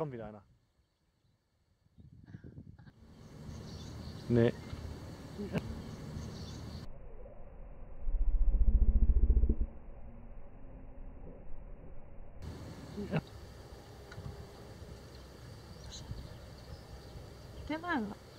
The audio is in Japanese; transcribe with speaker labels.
Speaker 1: コンビなね
Speaker 2: 出ないわ